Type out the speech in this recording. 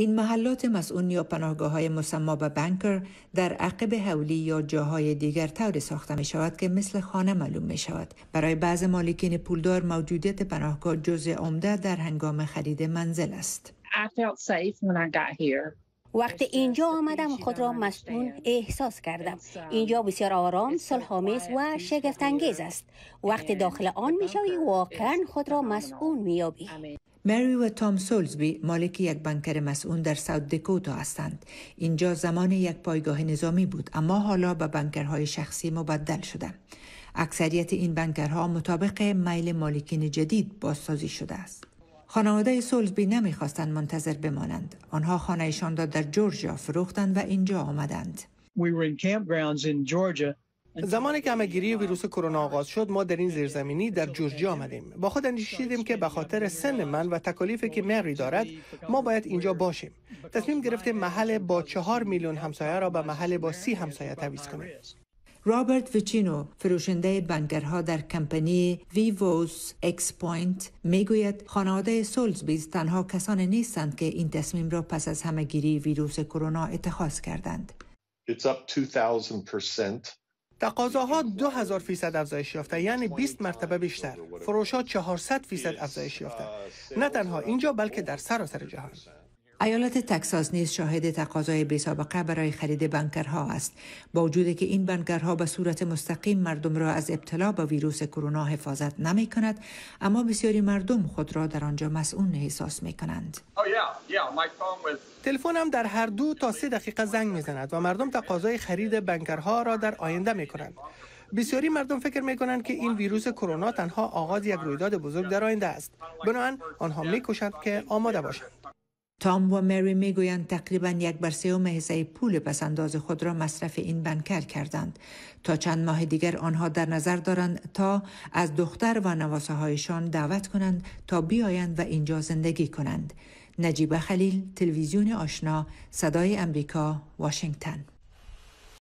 این محلات مسئول یا پناهگاه های مسما به بانکر در عقب حولی یا جاهای دیگر طور ساخته می شود که مثل خانه معلوم می شود. برای بعض مالکین پولدار موجودیت پناهگاه جزء عمده در هنگام خرید منزل است. وقتی اینجا آمدم خود را مسئول احساس کردم. اینجا بسیار آرام صلحآمیز و شگفتانگیز است. وقتی داخل آن می‌شوی واقعا خود را مسئول مییابی. مری و تام سولزبی مالک یک بنکر مسئول در ساوت دکوتا هستند. اینجا زمان یک پایگاه نظامی بود اما حالا به بنکرهای شخصی مبدل شده. اکثریت این بنکرها مطابق میل مالکین جدید بازسازی شده است. خانواده سولزبی نمی‌خواستند منتظر بمانند. آنها خانهشان را در جورجیا فروختند و اینجا آمدند. زمانی که همهگیری ویروس کرونا آغاز شد ما در این زیرزمینی در جورجیا آمدیم با خود اندیشیدیم که به خاطر سن من و تکالیفی که مری دارد ما باید اینجا باشیم تصمیم گرفتیم محل با چهار میلیون همسایه را به محل با سی همسایه تعویض کنیم رابرت ویچینو فروشنده بنکرها در کمپانی Vivos xPoint می‌گوید خانواده سولزبیز تنها کسان نیستند که این تصمیم را پس از همهگیری ویروس کرونا اتخاذ کردند. تقاضاها 2000 فیصد افزایش یافته یعنی 20 مرتبه بیشتر. فروشات 400 فیصد افزایش یافته. نه تنها اینجا بلکه در سراسر جهان. ایالت تکساس نیز شاهد تقاضای بی سابقه برای خرید بنکرها است. با وجود که این بنکرها به صورت مستقیم مردم را از ابتلا به ویروس کرونا حفاظت نمی کند اما بسیاری مردم خود را در آنجا مسئول احساس می کنند oh, تلفنم در هر دو تا سه دقیقه زنگ می زند و مردم تقاضای خرید بنکرها را در آینده می کنند بسیاری مردم فکر می کنند که این ویروس کرونا تنها آغاز یک رویداد بزرگ در آینده است. بنابراین آنها می که آماده باشند. تام و مری می‌گویند تقریبا یک بر سوم حصه پول پسنداز خود را مصرف این بنکر کردند. تا چند ماه دیگر آنها در نظر دارند تا از دختر و نواسه هایشان دعوت کنند تا بیایند و اینجا زندگی کنند. نجیبه خلیل تلویزیون آشنا صدای امریکا واشنگتن.